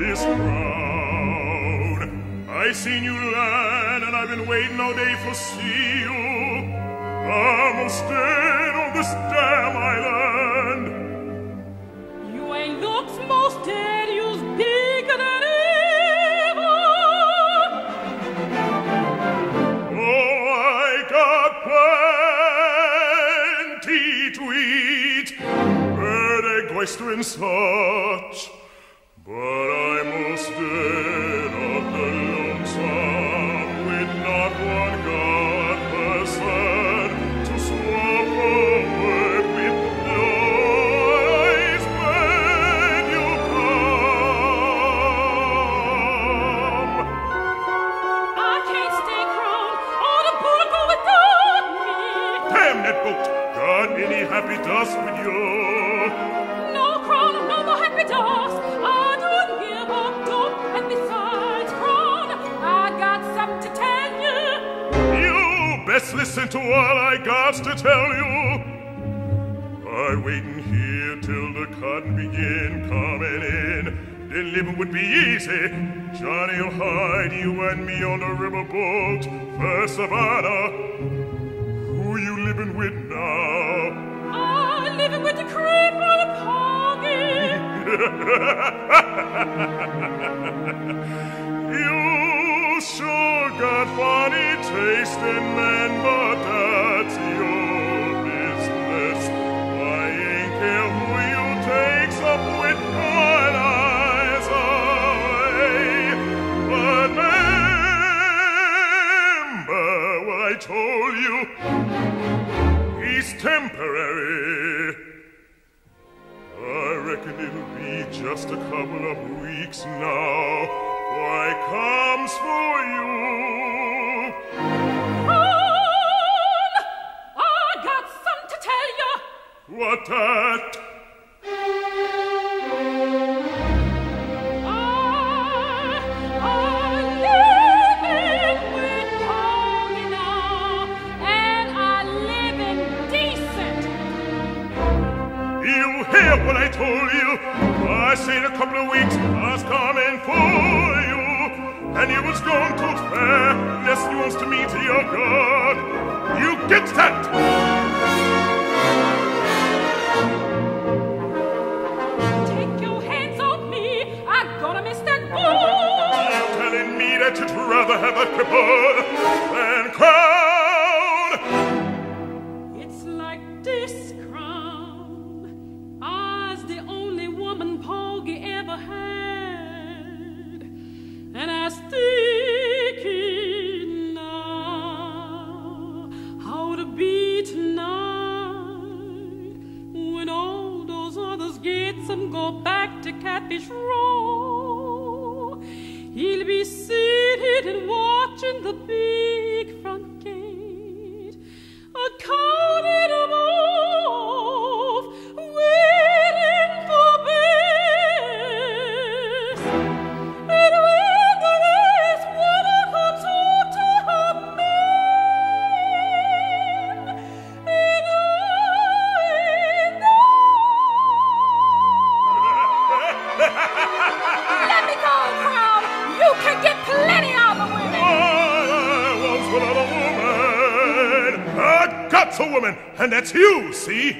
this crowd. I seen you land, and I've been waiting all day for see you. Almost dead on this damn island. You ain't looks most dead, you's bigger than ever. Oh, I got plenty to eat, bird, egg, oyster, and such. But I must dead best listen to what I got to tell you. I waiting here till the cotton begin coming in. Then living would be easy. Johnny'll hide you and me on the riverboat for Savannah. Who you living with now? I'm living with the cripple Porgy. You sure got funny taste in men, told you. He's temporary. I reckon it'll be just a couple of weeks now. Why comes for you? God. You get that? Take your hands off me, I'm gonna miss that ball! You telling me that you'd rather have a cripple to Catfish Row. He'll be seated and watching the big woman, and that's you, see?